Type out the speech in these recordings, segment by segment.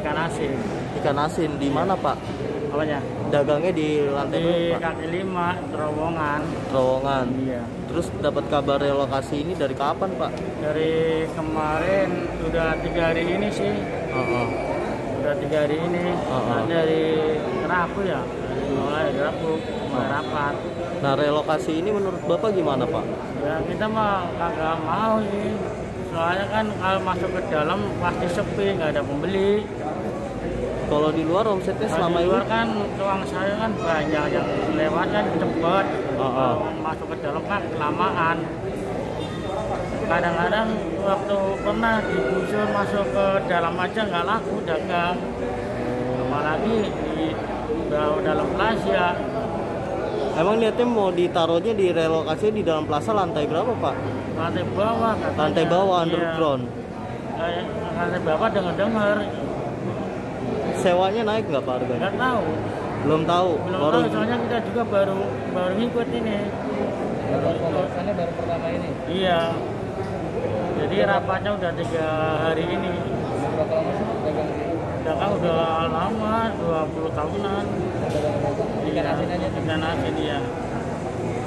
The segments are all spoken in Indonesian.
ikan asin. Ikan asin di mana Pak? Apanya? Dagangnya di lantai Di berapa? Pak? kaki lima terowongan. Terowongan. Iya. Terus dapat kabar relokasi ini dari kapan Pak? Dari kemarin udah tiga hari ini sih. Heeh. Udah tiga hari ini. Oh, oh. Dari Rabu ya. Dari mulai Rabu mulai rapat. Nah relokasi ini menurut Bapak gimana Pak? Ya kita mah kagak mau sih. Soalnya kan kalau masuk ke dalam pasti sepi, nggak ada pembeli. Kalau di luar omsetnya Kalau selama di ini luar kan tuang saya kan banyak yang lewat kan cepet. Oh, oh. Kalau masuk ke dalam kan kelamaan. Kadang-kadang waktu pernah digusur masuk ke dalam aja nggak laku dagang. Apalagi di dalam dalam plaza ya Emang niatnya mau ditaruhnya di relokasi di dalam plaza lantai berapa Pak? lantai bawah katanya. Lantai bawah Iya. underground. Kayak lantai bawah dengar-dengar Sewanya naik nggak Pak harganya? nggak tahu Belum tahu. belum Baru tahu soalnya kita juga baru baru ngikut ini Pembahasannya baru pertama ini. iya jadi rapatnya udah tiga hari ini Berapa lama sih dagang udah lama 20 tahunan. Ikan asin aja ikan asin iya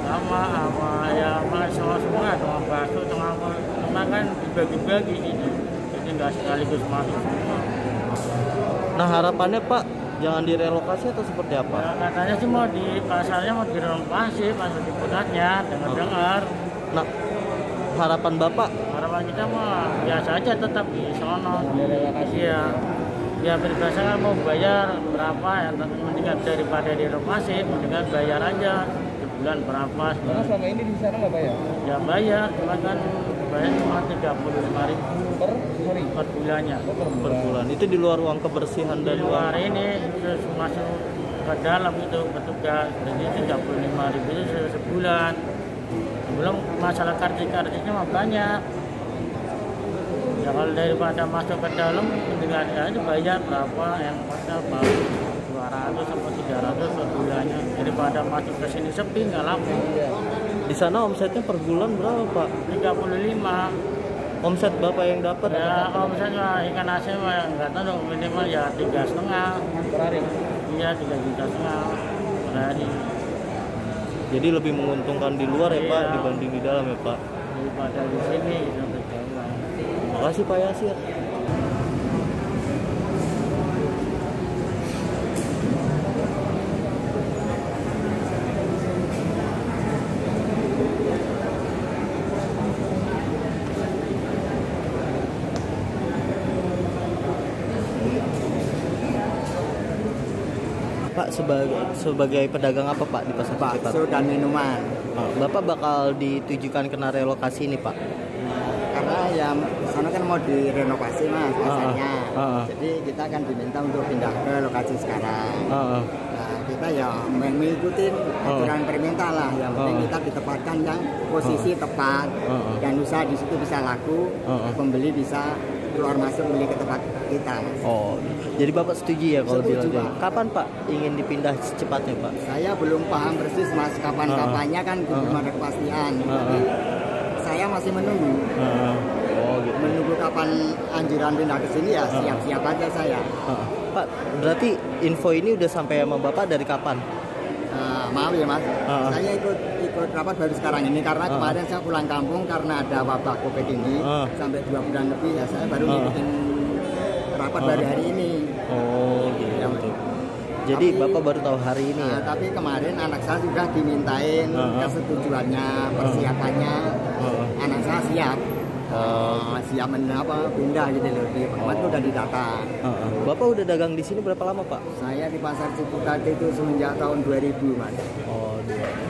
sama sama ya sama semua semua sama bakso sama apa. Cuma kan dibagi-bagi gitu jadi nggak sekaligus masuk semua. Nah harapannya Pak jangan direlokasi atau seperti apa? Ya, katanya sih mau di pasarnya mau direnovasi pasar di pusatnya dengar-dengar. Nah harapan Bapak? Harapan kita mah biasa aja tetap di sono relokasi. iya ya berbeda kan mau bayar berapa ya? Tapi mendingan daripada direnovasi mendingan bayar aja. Sebulan berapa? Karena selama ini di sana nggak bayar? Ya bayar. Cuma kan bayar cuma tiga puluh lima ribu per hari. per bulannya. Oh, per per bulan. itu di luar uang kebersihan di dan luar uang ini terus masuk ke dalam itu petugas jadi tiga puluh lima ribu itu se- sebulan. Belum masalah karcis-karcisnya mah banyak ya kalau daripada masuk ke dalam mendingan aja bayar berapa yang pasal baru 200 sampai 300 per bulannya daripada masuk ke sini sepi nggak laku Iya. di sana omsetnya per bulan berapa Pak? 35 Omset Bapak yang dapat? ya kalau misalnya ikan asin mah nggak tahu minimal ya tiga setengah Per hari. iya tiga juta setengah per hari Jadi lebih menguntungkan di luar ya Pak Iya. dibanding di dalam ya Pak. daripada di sini gitu. Makasih Pak Yasir. Pak sebagai sebagai pedagang apa Pak di pasar sekitar? bakso dan minuman Bapak bakal ditujukan kena relokasi ini Pak. Karena ya sana kan mau direnovasi mas pasarnya Ah, ah. jadi kita akan diminta untuk pindah ke lokasi sekarang Heeh. nah kita ya mengikuti aturan permintaan lah yang penting Ah. kita ditempatkan yang posisi tepat Ah, ah. dan usaha di situ bisa laku Ah, ah. pembeli bisa keluar masuk beli ke tempat kita. Oh, jadi Bapak setuju ya kalau Setuju, bilang Pak. Kapan Pak ingin dipindah secepatnya Pak? saya belum paham persis mas kapan Ah, ah. kapannya kan belum Ah, ah. ada kepastian Ah, saya masih menunggu Oh gitu. menunggu kapan anjuran pindah ke sini ya siap-siap aja saya Heeh. Pak, berarti info ini udah sampai sama Bapak dari kapan? Nah, maaf ya mas, Ah. saya ikut ikut rapat baru sekarang ini karena Ah. kemarin saya pulang kampung karena ada wabah covid ini Ah. sampai dua bulan lebih ya saya baru Ah. ngikutin rapat Ah. baru hari ini. Oh gitu. Ya, Jadi Tapi- Bapak baru tahu hari ini ya? Nah, tapi kemarin anak saya sudah dimintain Ah. kesetujuannya, persiapannya, Ah. anak saya siap. Ah, siap men apa pindah gitu loh di Pemat Oh. udah didata. Heeh. Bapak udah dagang di sini berapa lama Pak? Saya di pasar Ciputat itu semenjak tahun 2000 mas. Oh dua. 2000.